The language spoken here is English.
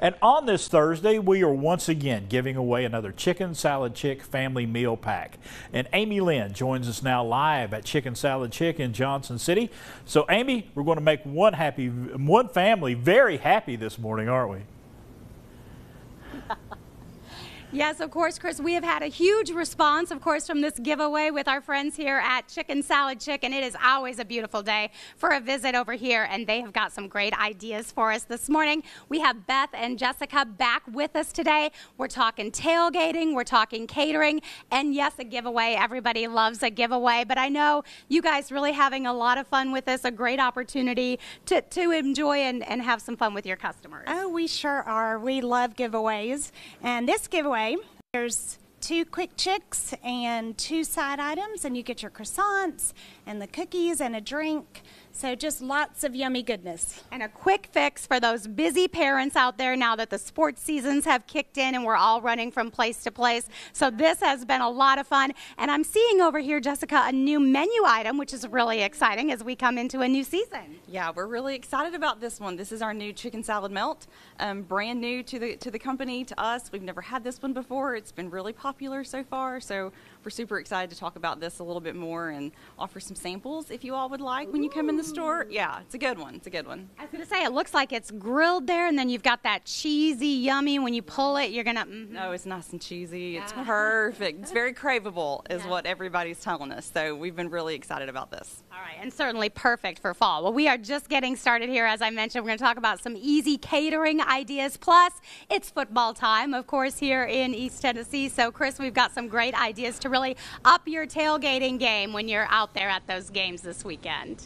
And on this Thursday, we are once again giving away another Chicken Salad Chick family meal pack. And Amy Lynn joins us now live at Chicken Salad Chick in Johnson City. So Amy, we're going to make one happy, one family very happy this morning, aren't we? Yes, of course, Chris. We have had a huge response, of course, from this giveaway with our friends here at Chicken Salad Chicken. It is always a beautiful day for a visit over here, and they have got some great ideas for us this morning. We have Beth and Jessica back with us today. We're talking tailgating, we're talking catering, and yes, a giveaway. Everybody loves a giveaway, but I know you guys really having a lot of fun with this, a great opportunity to, to enjoy and, and have some fun with your customers. Oh, we sure are. We love giveaways. And this giveaway there's two quick chicks and two side items, and you get your croissants and the cookies and a drink. So just lots of yummy goodness. And a quick fix for those busy parents out there now that the sports seasons have kicked in and we're all running from place to place. So this has been a lot of fun. And I'm seeing over here, Jessica, a new menu item, which is really exciting as we come into a new season. Yeah, we're really excited about this one. This is our new chicken salad melt, um, brand new to the to the company, to us. We've never had this one before. It's been really popular so far. So we're super excited to talk about this a little bit more and offer some samples if you all would like when you come in the store. Yeah, it's a good one. It's a good one. I was to say, it looks like it's grilled there, and then you've got that cheesy, yummy. When you pull it, you're going to. Mm-hmm. No, it's nice and cheesy. It's perfect. It's very craveable, is yeah. what everybody's telling us. So we've been really excited about this. All right, and certainly perfect for fall. Well, we are just getting started here. As I mentioned, we're going to talk about some easy catering ideas. Plus, it's football time, of course, here in East Tennessee. So, Chris, we've got some great ideas to really up your tailgating game when you're out there at those games this weekend.